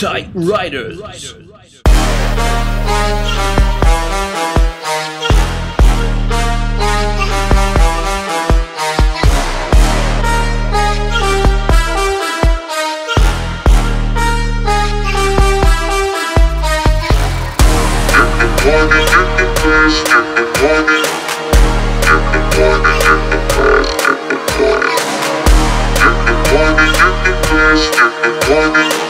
Tight Riders. Get the. Get the get the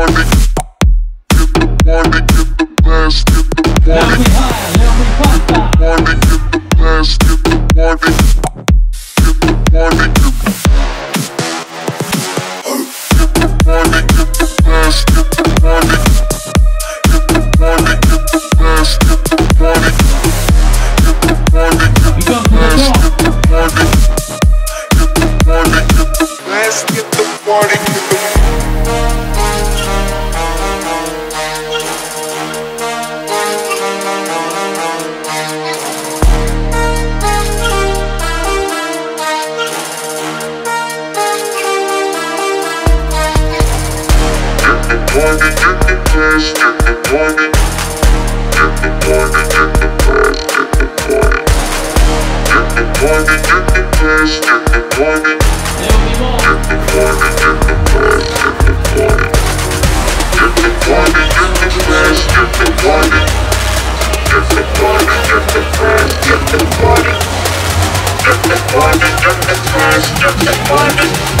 Party, get the blast, get the. Get the.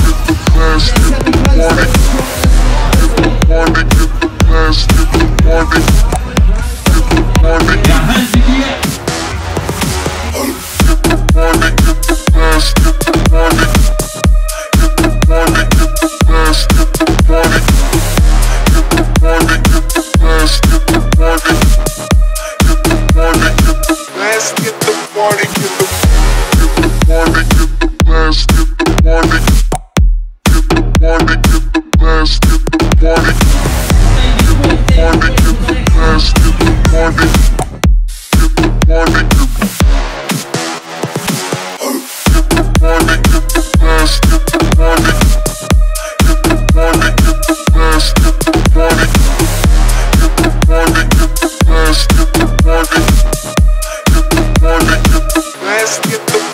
party, get the get the get the blast, get the.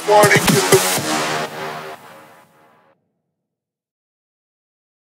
Party. Get